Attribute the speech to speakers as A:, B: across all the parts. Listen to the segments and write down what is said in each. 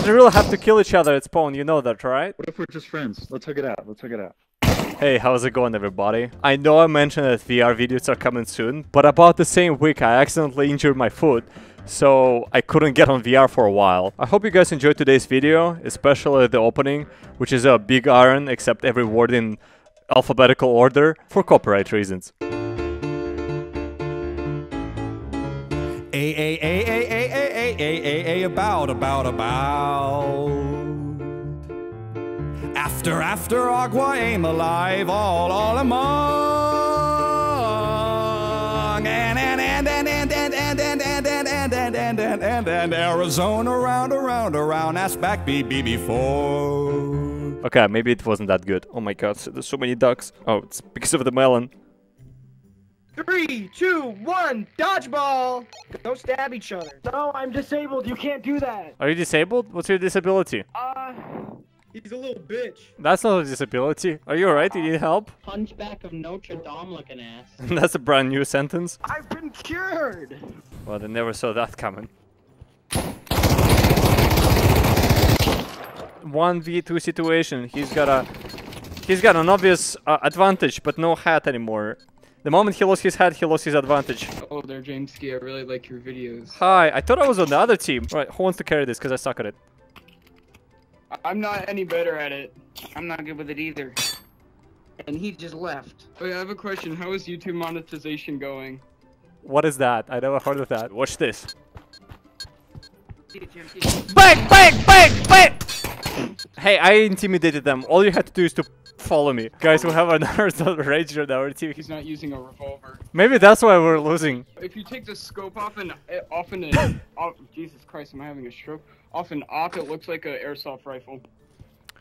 A: don't really have to kill each other at spawn, you know that, right?
B: What if we're just friends? Let's hook it out. Let's hook it out.
A: Hey, how's it going everybody? I know I mentioned that VR videos are coming soon, but about the same week I accidentally injured my foot, so I couldn't get on VR for a while. I hope you guys enjoyed today's video, especially the opening, which is a big iron except every word in alphabetical order for copyright reasons.
C: About about about. After after agua aim alive all all among and and and and and and and and and and and and and and and and Arizona around around around ask back BB before.
A: Okay, maybe it wasn't that good. Oh my god, there's so many ducks. Oh, it's because of the melon.
D: Three, two, one, dodgeball! Don't stab each other. No, I'm disabled. You can't do that.
A: Are you disabled? What's your disability?
D: Uh, he's a little bitch.
A: That's not a disability. Are you alright? Do You need help?
E: Hunchback of Notre Dame looking ass.
A: That's a brand new sentence.
D: I've been cured.
A: Well, they never saw that coming. 1v2 situation. He's got a... He's got an obvious uh, advantage, but no hat anymore. The moment he lost his hat, he lost his advantage.
F: Oh, there, Jameskii. I really like your videos.
A: Hi, I thought I was on the other team. Right, who wants to carry this? Because I suck at it.
F: I- I'm not any better at it.
E: I'm not good with it either. And he just left.
F: Wait, I have a question. How is YouTube monetization going?
A: What is that? I never heard of that. Watch this. Bang! Bang! Bang! Bang! Hey, I intimidated them. All you had to do is to follow me. Guys, we have another Ranger on our team.
F: He's not using a revolver.
A: Maybe that's why we're losing.
F: If you take the scope off and uh, off an uh, off, Jesus Christ, am I having a stroke? Off an op, it looks like an airsoft rifle.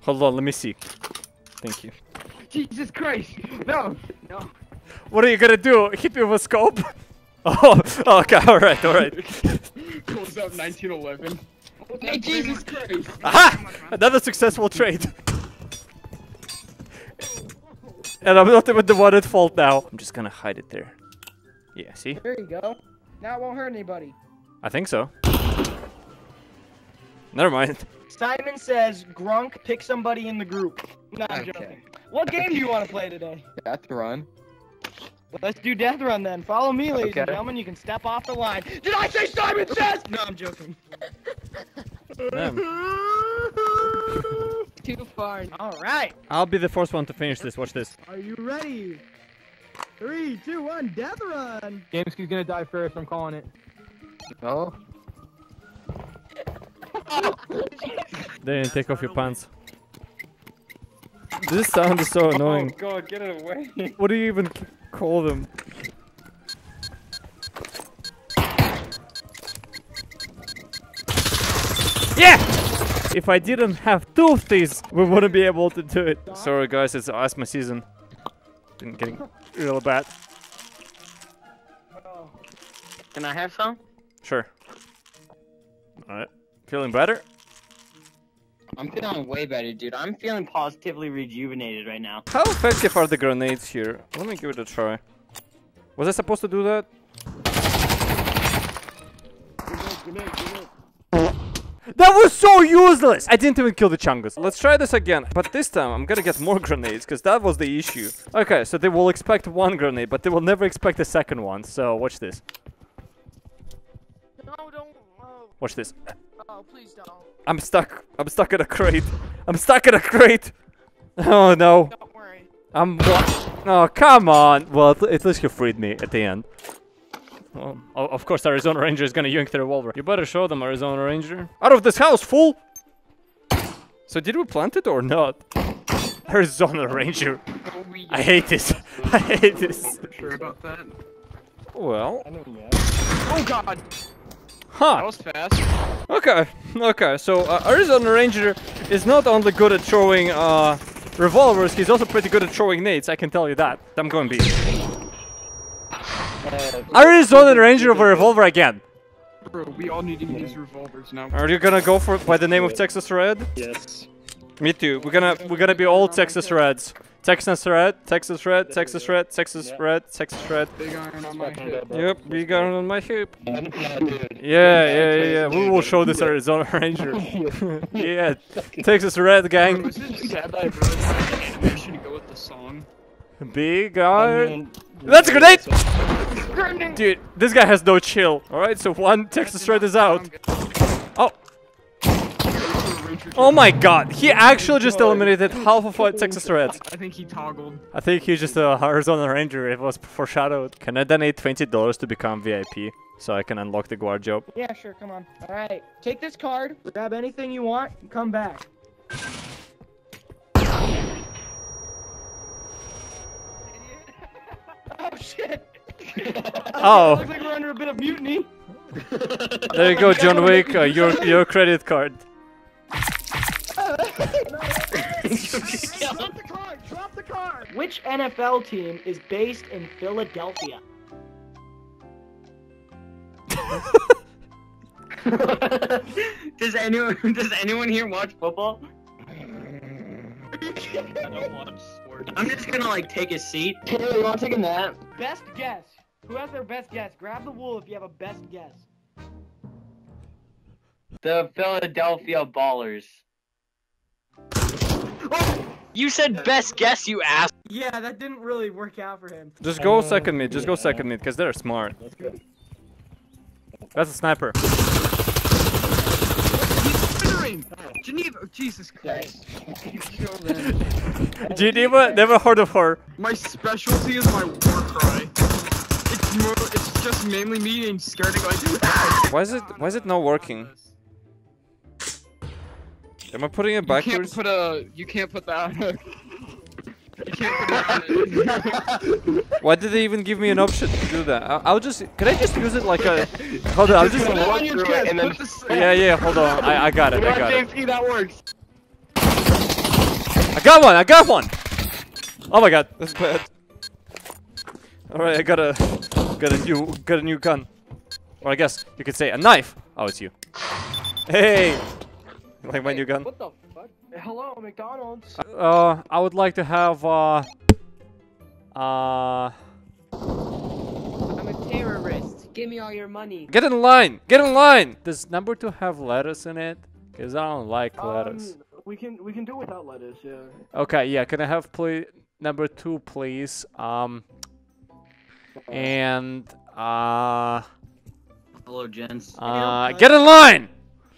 A: Hold on, let me see. Thank you.
F: Jesus Christ! No, no.
A: What are you gonna do? Hit me with a scope? Oh, okay, alright, alright.
F: Close up 1911. Hey, Jesus Christ!
A: Aha! Another successful trade. And I'm not even the one at fault now. I'm just gonna hide it there. Yeah, see?
D: There you go. Now it won't hurt anybody.
A: I think so. Never mind.
D: Simon says Grunk pick somebody in the group. No, I'm
E: Okay.
D: joking. What game do you want to play today?
E: Death run.
D: Let's do Death Run then. Follow me, ladies and gentlemen. You can step off the line. Did I say Simon says? No, I'm joking.
A: Damn.
E: Too far.
D: All right.
A: I'll be the first one to finish this. Watch this.
D: Are you ready? Three, two, one, Death Run.
G: Jameskii's gonna die first, I'm calling it.
E: No.
A: They didn't take off your pants. This sound is so oh, annoying.
F: Oh God, get it away!
A: What do you even call them? If I didn't have two of these, we wouldn't be able to do it. Sorry guys, it's asthma season. Been getting real bad.
E: Can I have some?
A: Sure. Alright. Feeling better?
E: I'm feeling way better, dude. I'm feeling positively rejuvenated right now.
A: How effective are the grenades here? Let me give it a try. Was I supposed to do that? That was so useless! I didn't even kill the Chungus. Let's try this again. But this time, I'm gonna get more grenades, because that was the issue. Okay, so they will expect one grenade, but they will never expect a second one. So, watch this.
D: No, don't. Oh,
A: Watch this.
D: oh, please don't.
A: I'm stuck. I'm stuck in a crate. I'm stuck in a crate! Oh no.
D: Don't worry.
A: I'm. Oh, come on. Well, at, at least you freed me at the end. Well, of course, Arizona Ranger is gonna yank the revolver. You better show them, Arizona Ranger. Out of this house, fool! So, did we plant it or not? Arizona Ranger. I hate this. I hate this.
F: sure about that.
A: Well,
F: Oh God, that
A: huh.
F: was fast.
A: Okay, okay. So, uh, Arizona Ranger is not only good at throwing uh, revolvers, he's also pretty good at throwing nades, I can tell you that. I'm going B. Arizona Ranger of a revolver again.
F: Bro, we all need to use revolvers now.
A: Are you gonna go for it by the name of Texas Red?
B: Yes.
A: Me too. We're gonna we're gonna be all Texas Reds. Texas red, Texas red, Texas red, Texas red, Texas red.
F: Big iron on my hip.
A: Yep, we got it on my hip. Yeah, yeah, yeah, yeah. We will show this Arizona Ranger. yeah, Texas red gang.
F: Was it sad that I wrote this animation to go with the song?
A: Big iron. That's a grenade! Dude, this guy has no chill. Alright, so one Texas red is out. Oh. Oh my god, he actually just eliminated half of our Texas Reds.
F: I think he toggled.
A: I think he's just a Arizona Ranger, it was foreshadowed. Can I donate $20 to become VIP? So I can unlock the guard job?
D: Yeah, sure, come on. Alright, take this card, grab anything you want, and come back. oh shit!
A: Oh,
D: Looks like we're under a bit of mutiny.
A: there you go, John Wick, uh, your, your credit card.
D: Drop the card! Drop the card! Which NFL team is based in Philadelphia?
E: does anyone does anyone here watch football? I'm just gonna like take a seat. Taylor, you wanna take a nap?
D: Best guess. Who has their best guess? Grab the wool if you have a best guess.
E: The Philadelphia Ballers. Oh! You said best guess, you ass.
D: Yeah, that didn't really work out for him.
A: Just go uh, second mid, just go second mid, because they're smart. That's a sniper.
F: Firing! Geneva, oh, Jesus Christ. You killed him.
A: Geneva, never heard of her.
F: My specialty is my war cry. It's more, it's just mainly me being scared to go like, "Ah!"
A: Why is it, why is it not working? Am I putting it
F: You can't
A: backwards?
F: put a, you can't put that on a, you can't put that on a,
A: Why did they even give me an option to do that? I, I'll just, can I just use it like a, hold on, I'll just,
F: Put it on your chest, put the-
A: yeah, yeah, hold on, I, I got it, I got it.
E: JMP, that works.
A: I got one, I got one! Oh my god, that's bad. Alright, I got a, got a new, got a new gun. Or I guess you could say a knife. Oh, it's you. Hey! You like my new gun?
D: What the fuck? Hello, McDonald's.
A: Uh, I would like to have, uh, uh,
H: I'm a terrorist. Give me all your money.
A: get in line! Get in line! Does number two have lettuce in it? Cause I don't like lettuce.
D: Um, we can we can do without lettuce, yeah.
A: Okay, yeah, can I have please number two, please? Um, and uh,
E: Hello, gents.
A: uh, get in line.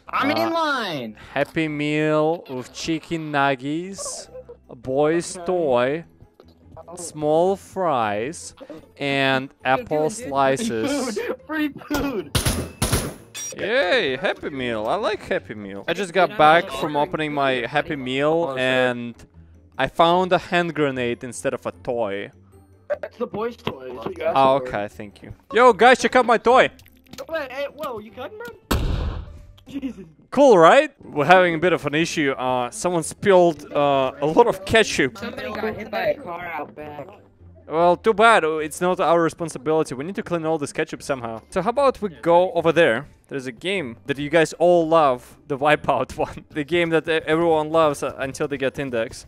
E: I'm
A: uh,
E: in line.
A: Happy meal with chicken nuggets, a boy's toy, small fries, and apple slices.
E: food Free food.
A: Yay, Happy Meal. I like Happy Meal. I just got back from opening my Happy Meal and I found a hand grenade instead of a toy.
D: That's the boys' toy. that's you
A: Oh,
D: for.
A: okay, thank you. Yo, guys, check out my toy.
D: Wait, hey, whoa, you cutting, bro? Jesus.
A: Cool, right? We're having a bit of an issue. Uh, someone spilled uh, a lot of ketchup.
H: Somebody got hit by a car out back.
A: Well, too bad. It's not our responsibility. We need to clean all this ketchup somehow. So how about we go over there? There's a game that you guys all love, the Wipeout one. The game that everyone loves uh, until they get index.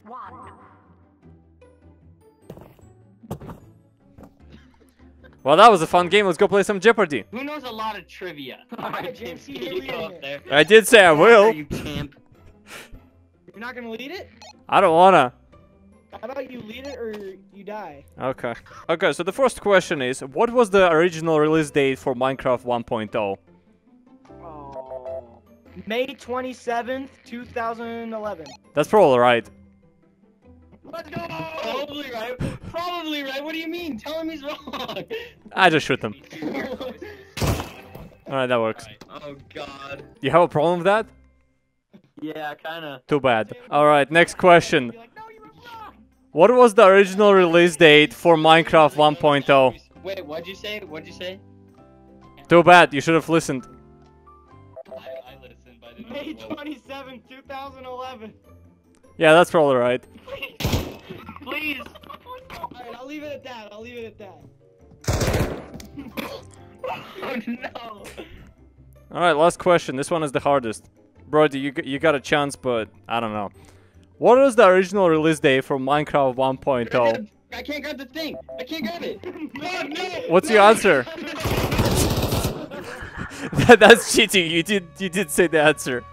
A: Well, that was a fun game. Let's go play some Jeopardy.
E: Who knows a lot of trivia?
D: Alright, JMP, you're leading
E: Go up
D: it.
E: there.
A: I did say I will.
E: You champ.
D: You're not gonna lead it?
A: I don't wanna.
D: How about you lead it or you die?
A: Okay. Okay, so the first question is, what was the original release date for Minecraft 1.0?
D: Oh. May 27th, 2011.
A: That's probably right.
D: Let's go!
E: Probably right. Probably right. What do you mean? Tell him he's wrong.
A: I just shoot them. Alright, that works.
E: oh God.
A: You have a problem with that?
E: Yeah, kinda.
A: Too bad. Alright, next question.
D: Be like, no, you were wrong!
A: What was the original release date for Minecraft 1.0?
E: Wait, what'd you say? What'd you say?
A: Too bad, you should have listened.
E: I, I listened, but I didn't
D: May
E: know.
D: 27th, 2011.
A: Yeah, that's probably right.
E: Please.
D: Alright, I'll leave it at that. I'll leave it at that.
E: Oh no.
A: Alright, last question. This one is the hardest. Brody, you, you got a chance, but I don't know. What was the original release date for Minecraft 1.0?
E: I can't grab the thing. I can't grab it. Fuck, no.
A: What's your answer? That- That's cheating. You did you did say the answer.